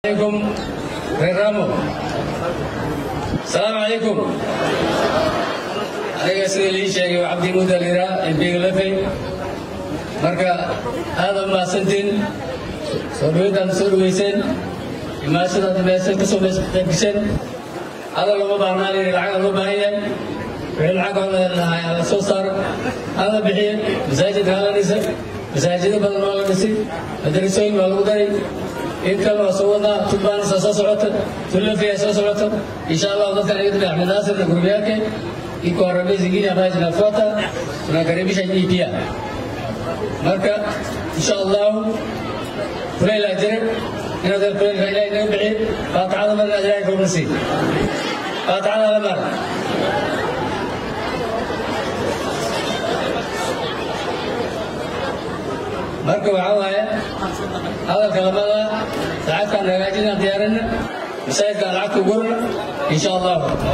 عليكم reeramo asalaamu calaykum aniga sida lii sheegay waa cabdi muda liraa embiga lafey marka aada mahadsantiin soo dhaweyntaad soo dhaweyseen imaashadaad meesha ka soo qaybgasheen hadal loma baahnaan in lacag loo baahan yahay wixii lacag lahaa la soo saaro hala bixiye masaajidka hala dhisa masaajido badan waa la dhisay madarasooyin baa lagu daray in kale waa soo wadaa tubbaanis soo socota tullafiya soo socota insha allah dadkan ayadna Ahmed Nasir na grupu yake iko harambee zingine ambazo zinafuata tunakaribisha nyinyi pia marka insha allah kuleyla jire inaad kuleyla ilaahay naga bixi faatixada marna ilaahay kuu nasiib faatixada la mar marka waxaa waaye hadalka lamada دعيت على هذه الزيارة مساعد دعاكم قرر إن شاء الله